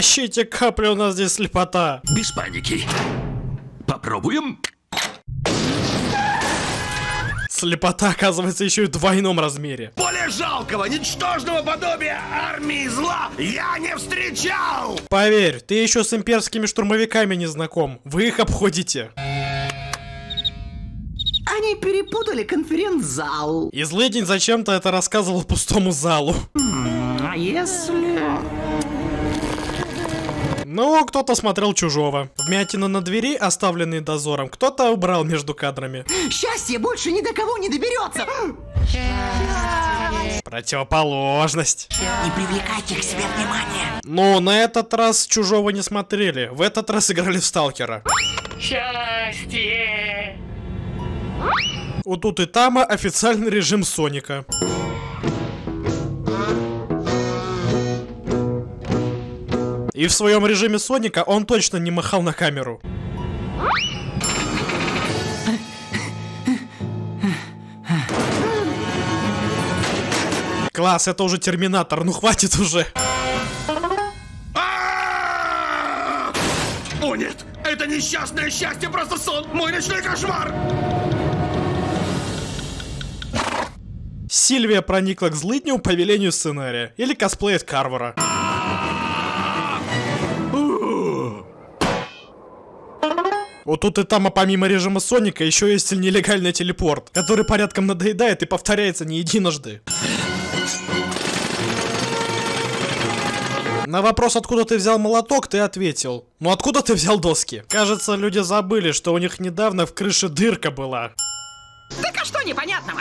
Тащите капли, у нас здесь слепота. Без паники. Попробуем. Слепота, оказывается, еще и в двойном размере. Более жалкого, ничтожного подобия армии зла я не встречал! Поверь, ты еще с имперскими штурмовиками не знаком. Вы их обходите. Они перепутали конференц-зал. И злый день зачем-то это рассказывал пустому залу. А если... Ну, кто-то смотрел чужого. Вмятина на двери, оставленные дозором, кто-то убрал между кадрами. Счастье больше ни до кого не доберется. Противоположность. Не привлекайте к себе внимания. Ну, на этот раз чужого не смотрели. В этот раз играли в сталкера. Счастье! У тут и тама официальный режим Соника. И в своем режиме Соника он точно не махал на камеру. Класс, это уже Терминатор, ну хватит уже. А! О нет, это несчастное счастье, просто сон, мой ночной кошмар! Сильвия проникла к злыдню по велению сценария. Или косплеит Карвара. Вот тут и там, а помимо режима Соника, еще есть нелегальный телепорт, который порядком надоедает и повторяется не единожды. На вопрос, откуда ты взял молоток, ты ответил. Ну откуда ты взял доски? Кажется, люди забыли, что у них недавно в крыше дырка была. Так а что непонятного?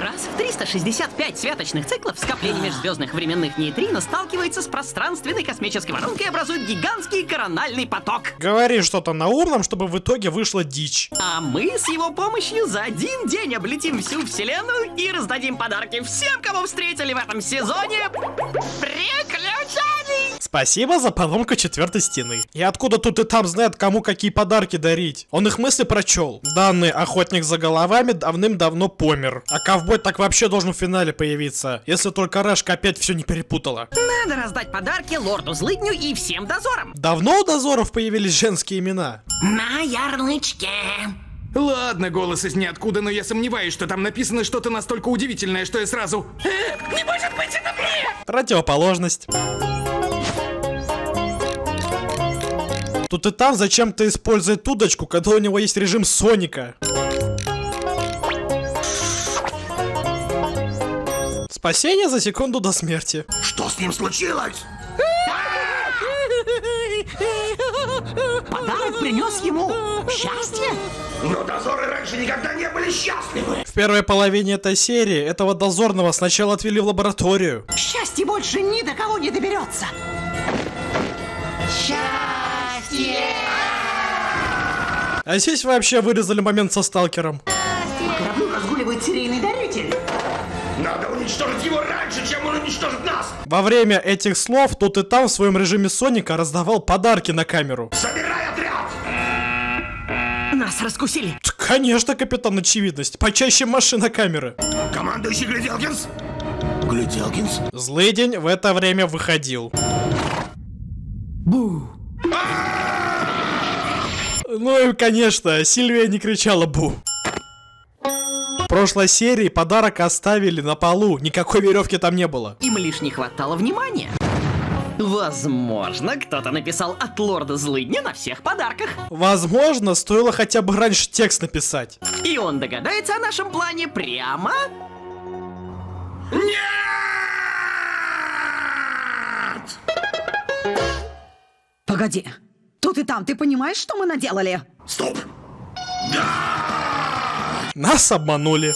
Раз в 365 святочных циклов скопление межзвездных временных нейтрино сталкивается с пространственной космической воронкой и образует гигантский корональный поток. Говори что-то на умном, чтобы в итоге вышла дичь. А мы с его помощью за один день облетим всю вселенную и раздадим подарки всем, кого встретили в этом сезоне приключений! Спасибо за поломку четвертой стены. И откуда тут и там знает, кому какие подарки дарить? Он их мысли прочел. Данный охотник за головами давным-давно помер. А ковбой так вообще должен в финале появиться, если только Рашка опять все не перепутала. Надо раздать подарки лорду Злыдню и всем дозорам. Давно у дозоров появились женские имена? На ярлычке. Ладно, голос из ниоткуда, но я сомневаюсь, что там написано что-то настолько удивительное, что я сразу... Не может быть, это мне! Противоположность. Тут и там зачем-то использует удочку, когда у него есть режим Соника. Спасение за секунду до смерти. Что с ним случилось? Подарок принес ему счастье. Но дозоры раньше никогда не были счастливы. В первой половине этой серии этого дозорного сначала отвели в лабораторию. Счастье больше ни до кого не доберется. Счастье! А здесь вообще вырезали момент со сталкером. По кораблю разгуливает серийный даритель. Надо уничтожить его раньше, чем он уничтожит нас. Во время этих слов тут и там в своем режиме Соника раздавал подарки на камеру. Собирай отряд. Нас раскусили. Конечно, капитан Очевидность. Почаще машина камеры. Командующий Гляделкинс. Гляделкинс? Злый день в это время выходил. Ну и, конечно, Сильвия не кричала бу. В прошлой серии подарок оставили на полу, никакой веревки там не было. Им лишь не хватало внимания. Возможно, кто-то написал от лорда Злыдня на всех подарках. Возможно, стоило хотя бы раньше текст написать. И он догадается о нашем плане прямо... Погоди. Тут и там, ты понимаешь, что мы наделали? Стоп. Нас обманули.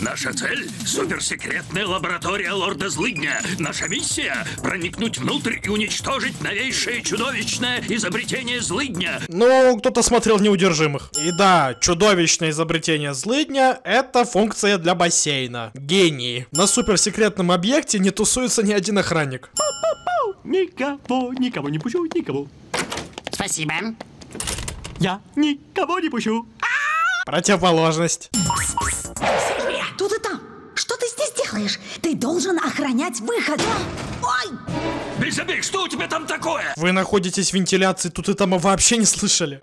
Наша цель — суперсекретная лаборатория Лорда Злыдня. Наша миссия — проникнуть внутрь и уничтожить новейшее чудовищное изобретение Злыдня. Ну, кто-то смотрел неудержимых. И да, чудовищное изобретение злыдня — это функция для бассейна. Гении. На суперсекретном объекте не тусуется ни один охранник. Никого, никого не пущу, никого. Спасибо. Я никого не пущу. Противоположность. Тут и там. Что ты здесь делаешь? Ты должен охранять выход. Ой! Бельзабик, что у тебя там такое? Вы находитесь в вентиляции, тут и там вообще не слышали.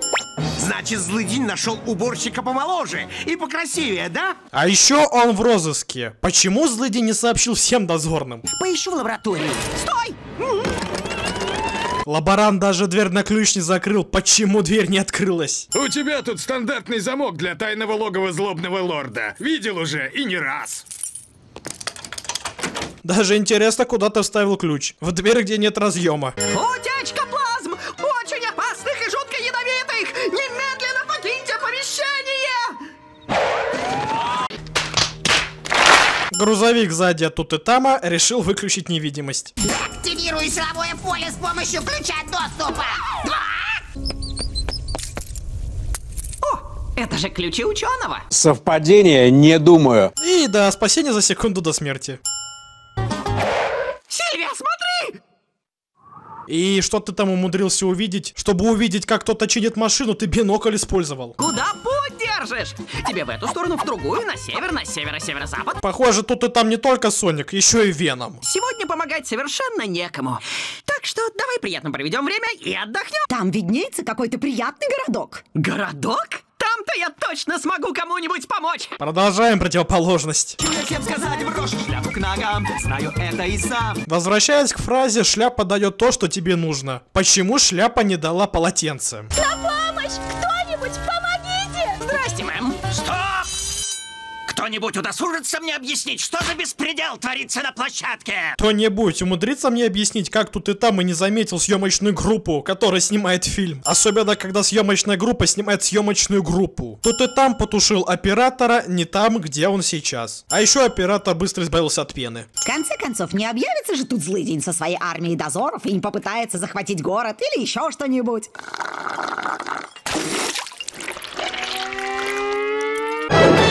Значит, злыдень нашел уборщика помоложе и покрасивее, да? А еще он в розыске. Почему злыдень не сообщил всем дозорным? Поищу в лаборатории. Стой! Лаборант даже дверь на ключ не закрыл. Почему дверь не открылась? У тебя тут стандартный замок для тайного логова злобного лорда. Видел уже и не раз. Даже интересно, куда ты вставил ключ. В дверь, где нет разъема. Утечка плазм! Очень опасных и жутко ядовитых! Немедленно покиньте помещение! Грузовик сзади от Тутетама решил выключить невидимость. Активирую силовое поле с помощью ключа доступа. Это же ключи ученого! Совпадение, не думаю. И да, спасение за секунду до смерти. Сильвия, смотри! И что ты там умудрился увидеть? Чтобы увидеть, как кто-то чинит машину, ты бинокль использовал. Куда держишь? Тебе в эту сторону, в другую, на север, на северо-северо-запад? Похоже, тут и там не только Соник, еще и Веном. Сегодня помогать совершенно некому. Так что давай приятно проведем время и отдохнем. Там виднеется какой-то приятный городок. Городок? Там-то я точно смогу кому-нибудь помочь. Продолжаем противоположность. Всем сказать, брошу шляпу к ногам. Знаю это и сам. Возвращаясь к фразе «шляпа дает то, что тебе нужно». Почему шляпа не дала полотенце? помощь! Кто-нибудь удосужится мне объяснить, что за беспредел творится на площадке? Кто-нибудь умудрится мне объяснить, как тут и там и не заметил съемочную группу, которая снимает фильм? Особенно, когда съемочная группа снимает съемочную группу. Тут и там потушил оператора не там, где он сейчас. А еще оператор быстро избавился от пены. В конце концов, не объявится же тут злыдень со своей армией дозоров и не попытается захватить город или еще что-нибудь.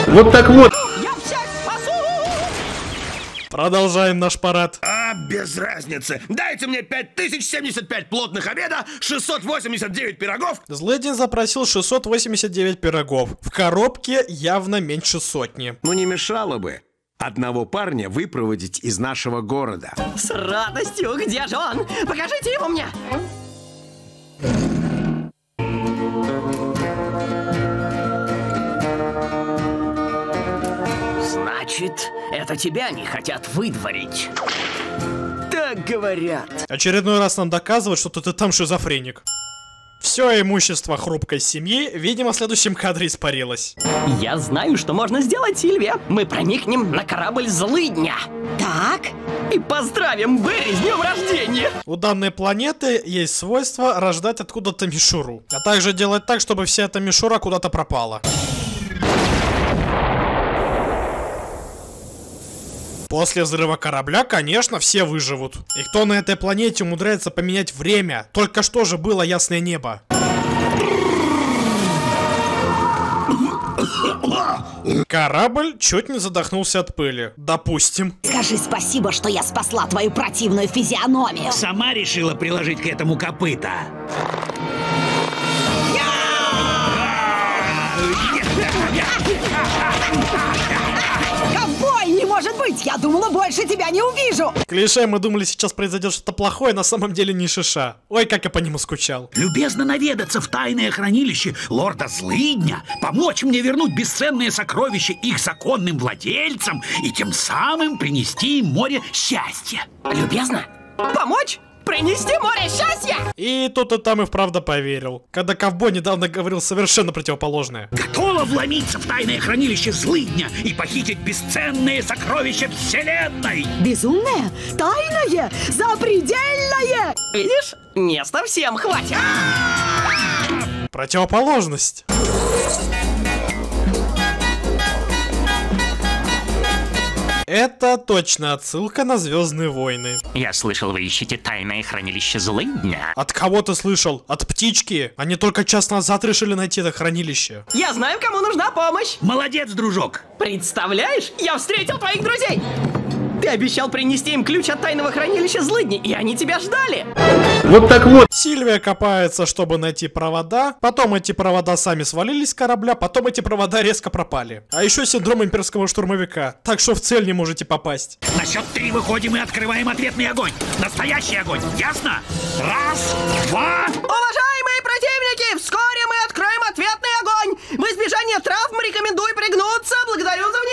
Вот так вот. Продолжаем наш парад. А, без разницы. Дайте мне 5075 плотных обеда, 689 пирогов. Злыдин запросил 689 пирогов. В коробке явно меньше сотни. Ну не мешало бы одного парня выпроводить из нашего города. С радостью! Где же он? Покажите его мне! Значит, это тебя не хотят выдворить. Так говорят. Очередной раз нам доказывают, что и там шизофреник. Все имущество хрупкой семьи, видимо, в следующем кадре испарилось. Я знаю, что можно сделать, Сильвия. Мы проникнем на корабль злыдня. Так, И поздравим Берри с днем рождения! У данной планеты есть свойство рождать откуда-то мишуру, а также делать так, чтобы вся эта мишура куда-то пропала. После взрыва корабля, конечно, все выживут. И кто на этой планете умудряется поменять время? Только что же было ясное небо. Корабль чуть не задохнулся от пыли. Допустим. скажи спасибо, что я спасла твою противную физиономию. Сама решила приложить к этому копыта. Быть! Я думала, больше тебя не увижу! Клише, мы думали, сейчас произойдет что-то плохое, на самом деле не шиша. Ой, как я по нему скучал. Любезно наведаться в тайное хранилище лорда Злыдня, помочь мне вернуть бесценные сокровища их законным владельцам и тем самым принести им море счастья. Любезно? Помочь? Принести море счастья? И тут и там и вправду поверил. Когда ковбой недавно говорил совершенно противоположное. Готова вломиться в тайное хранилище Злыдня и похитить бесценные сокровища вселенной. Безумное, тайное, запредельное! Видишь, места всем хватит. Противоположность. Это точно отсылка на Звездные войны. Я слышал, вы ищете тайное хранилище Злыдня. От кого ты слышал? От птички? Они только час назад решили найти это хранилище. Я знаю, кому нужна помощь. Молодец, дружок. Представляешь, я встретил твоих друзей. Ты обещал принести им ключ от тайного хранилища злыдни, и они тебя ждали. Вот так вот. Сильвия копается, чтобы найти провода, потом эти провода сами свалились с корабля, потом эти провода резко пропали. А еще синдром имперского штурмовика, так что в цель не можете попасть. На счет три выходим и открываем ответный огонь. Настоящий огонь, ясно? Раз, два... Уважаемые противники, вскоре мы откроем ответный огонь. В избежание травм рекомендую пригнуться. Благодарю за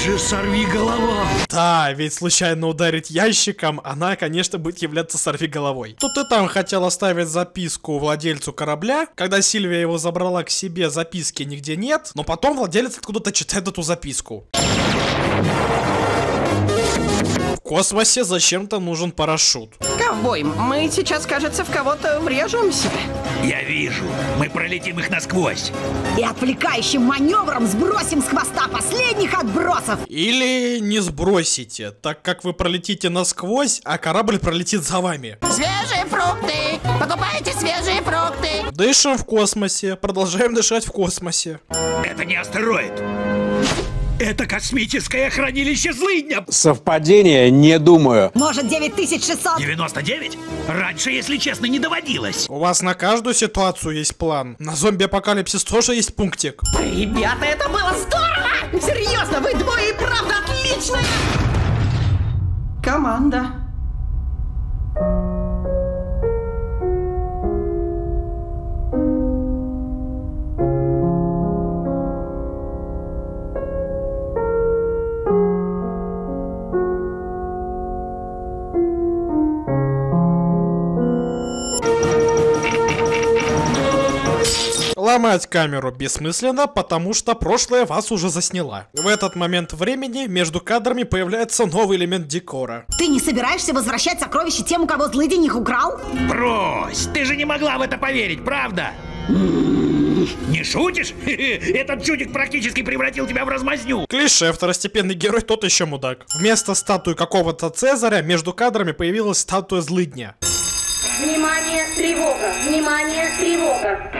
же сорви голова. Да, ведь случайно ударить ящиком, она, конечно, будет являться сорви головой. Тут и там хотел оставить записку владельцу корабля. Когда Сильвия его забрала к себе, записки нигде нет, но потом владелец откуда-то читает эту записку. В космосе зачем-то нужен парашют. Ковбой, мы сейчас, кажется, в кого-то врежемся. Я вижу, мы пролетим их насквозь. И отвлекающим маневром сбросим с хвоста последних отбросов. Или не сбросите, так как вы пролетите насквозь, а корабль пролетит за вами. Свежие фрукты! Покупайте свежие фрукты! Дышим в космосе, продолжаем дышать в космосе. Это не астероид. Это космическое хранилище злыдня. Совпадение, не думаю. Может, 9600? 99? Раньше, если честно, не доводилось. У вас на каждую ситуацию есть план. На зомби-апокалипсис тоже есть пунктик. Ребята, это было здорово! Серьезно, вы двое и правда отличная! Команда. Ломать камеру бессмысленно, потому что прошлое вас уже засняло. В этот момент времени между кадрами появляется новый элемент декора. Ты не собираешься возвращать сокровища тем, у кого злыдень их украл? Брось, ты же не могла в это поверить, правда? Не шутишь? Этот чудик практически превратил тебя в размазню. Клише, второстепенный герой тот еще мудак. Вместо статуи какого-то Цезаря между кадрами появилась статуя злыдня. Внимание, тревога! Внимание, тревога!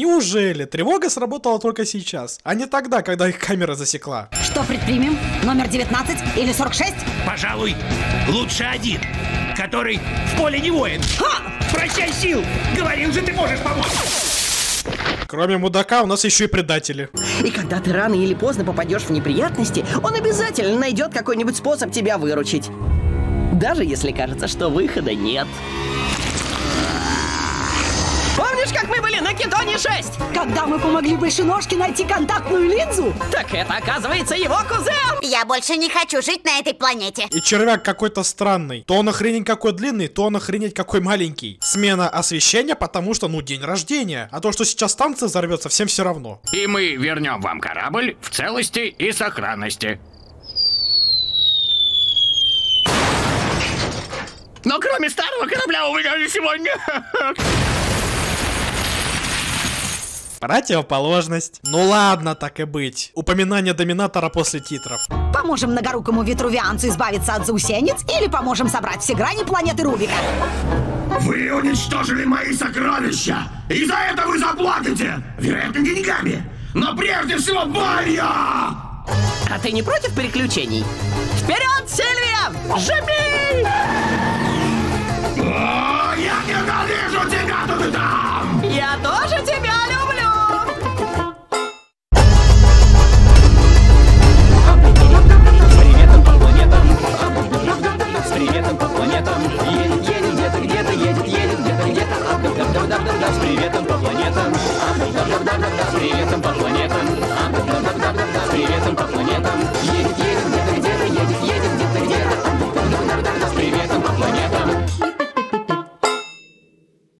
Неужели тревога сработала только сейчас, а не тогда, когда их камера засекла? Что предпримем? Номер 19 или 46? Пожалуй, лучше один, который в поле не воин. Ха! Прощай сил! Говорил же, ты можешь помочь! Кроме мудака, у нас еще и предатели. И когда ты рано или поздно попадешь в неприятности, он обязательно найдет какой-нибудь способ тебя выручить. Даже если кажется, что выхода нет. Как мы были на Кедоне 6? Когда мы помогли Большеножке найти контактную линзу? Так это, оказывается, его кузен! Я больше не хочу жить на этой планете. И червяк какой-то странный. То он охренеть какой длинный, то он охренеть какой маленький. Смена освещения, потому что, ну, день рождения. А то, что сейчас станция взорвется, всем все равно. И мы вернем вам корабль в целости и сохранности. Но кроме старого корабля у меня ничего нет. Противоположность. Ну ладно, так и быть. Упоминание доминатора после титров. Поможем многорукому ветрувианцу избавиться от заусенец или поможем собрать все грани планеты Рубика? Вы уничтожили мои сокровища! И за это вы заплатите! Вероятно, деньгами! Но прежде всего болью! А ты не против переключений? Вперед, Сильвия! Жми! О, я ненавижу тебя тут и там! Я тоже тебя